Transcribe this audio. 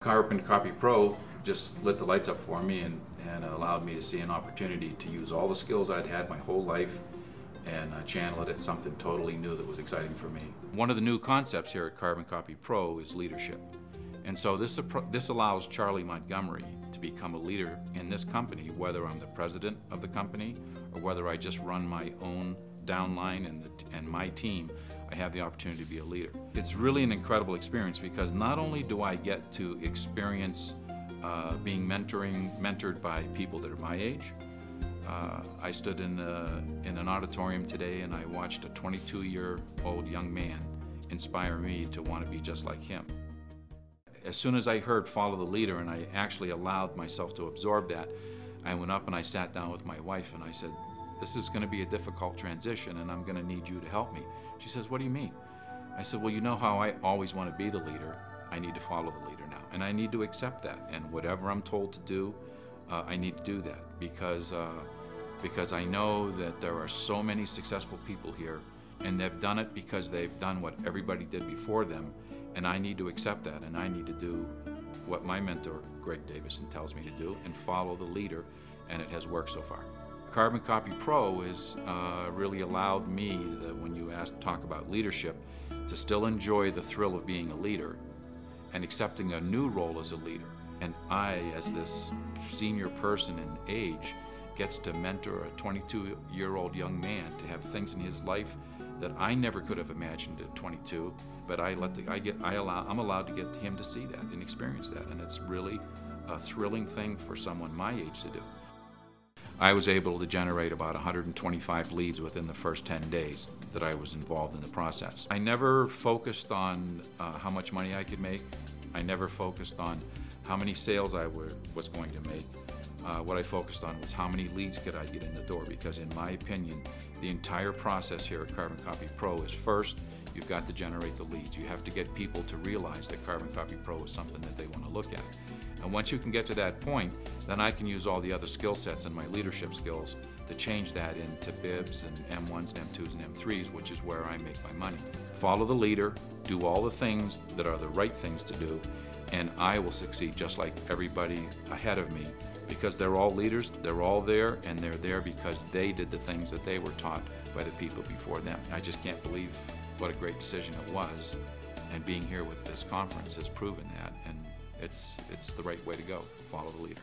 Carbon Copy Pro just lit the lights up for me and, and allowed me to see an opportunity to use all the skills I'd had my whole life and uh, channel it at something totally new that was exciting for me. One of the new concepts here at Carbon Copy Pro is leadership. And so this, this allows Charlie Montgomery to become a leader in this company, whether I'm the president of the company or whether I just run my own downline and, the, and my team, I have the opportunity to be a leader. It's really an incredible experience because not only do I get to experience uh, being mentoring, mentored by people that are my age, uh, I stood in, a, in an auditorium today and I watched a 22 year old young man inspire me to want to be just like him. As soon as I heard follow the leader and I actually allowed myself to absorb that, I went up and I sat down with my wife and I said, this is going to be a difficult transition and I'm going to need you to help me. She says, what do you mean? I said, well, you know how I always want to be the leader. I need to follow the leader now. And I need to accept that. And whatever I'm told to do, uh, I need to do that because uh, because I know that there are so many successful people here and they've done it because they've done what everybody did before them and I need to accept that and I need to do what my mentor Greg Davison tells me to do and follow the leader and it has worked so far. Carbon Copy Pro has uh, really allowed me when you ask talk about leadership to still enjoy the thrill of being a leader and accepting a new role as a leader and I as this senior person in age gets to mentor a 22 year old young man to have things in his life that I never could have imagined at 22 but I let the, I get I allow I'm allowed to get him to see that and experience that and it's really a thrilling thing for someone my age to do. I was able to generate about 125 leads within the first 10 days that I was involved in the process. I never focused on uh, how much money I could make. I never focused on how many sales I were, was going to make uh, what I focused on was how many leads could I get in the door because in my opinion the entire process here at Carbon Copy Pro is first you've got to generate the leads. You have to get people to realize that Carbon Copy Pro is something that they want to look at. And once you can get to that point, then I can use all the other skill sets and my leadership skills to change that into bibs and M1s and M2s and M3s, which is where I make my money. Follow the leader, do all the things that are the right things to do, and I will succeed just like everybody ahead of me because they're all leaders, they're all there, and they're there because they did the things that they were taught by the people before them. I just can't believe what a great decision it was, and being here with this conference has proven that, and it's, it's the right way to go. Follow the leader.